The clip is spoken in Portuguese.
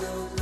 não, não.